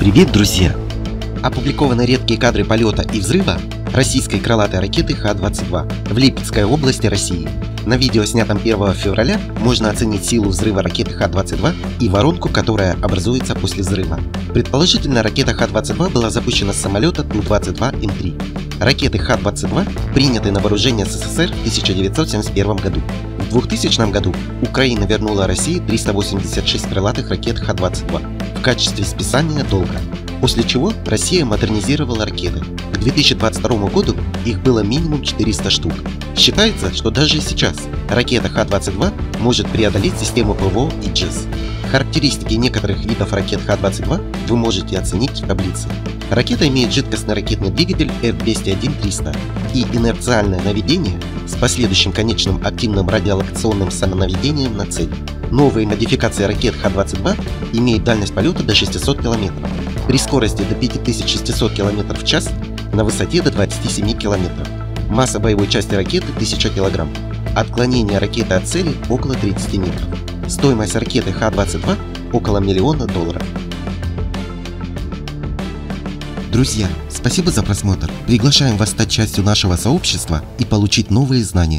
Привет, друзья! Опубликованы редкие кадры полета и взрыва российской крылатой ракеты Х-22 в Липецкой области России. На видео, снятом 1 февраля, можно оценить силу взрыва ракеты Х-22 и воронку, которая образуется после взрыва. Предположительно, ракета Х-22 была запущена с самолета Ту-22М3. Ракеты Х-22 приняты на вооружение СССР в 1971 году. В 2000 году Украина вернула России 386 крылатых ракет Х-22 в качестве списания долга, после чего Россия модернизировала ракеты. К 2022 году их было минимум 400 штук. Считается, что даже сейчас ракета Х-22 может преодолеть систему ПВО и ЧИС. Характеристики некоторых видов ракет Х-22 вы можете оценить в таблице. Ракета имеет жидкостный ракетный двигатель F-201-300 и инерциальное наведение с последующим конечным активным радиолокационным самонаведением на цель. Новые модификации ракет Х-22 имеют дальность полета до 600 км, при скорости до 5600 км в час на высоте до 27 км. Масса боевой части ракеты 1000 кг. Отклонение ракеты от цели около 30 метров. Стоимость ракеты Х-22 около миллиона долларов. Друзья, спасибо за просмотр. Приглашаем вас стать частью нашего сообщества и получить новые знания.